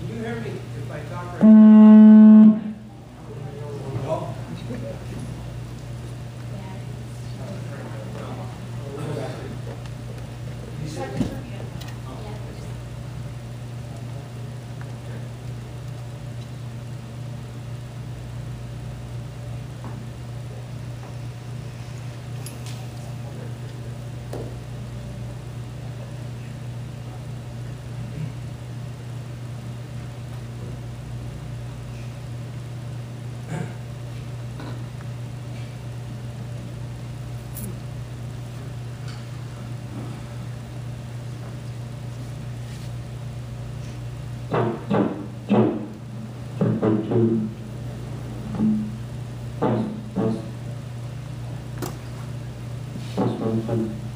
Can you hear me if I talk right mm. now? Thank you.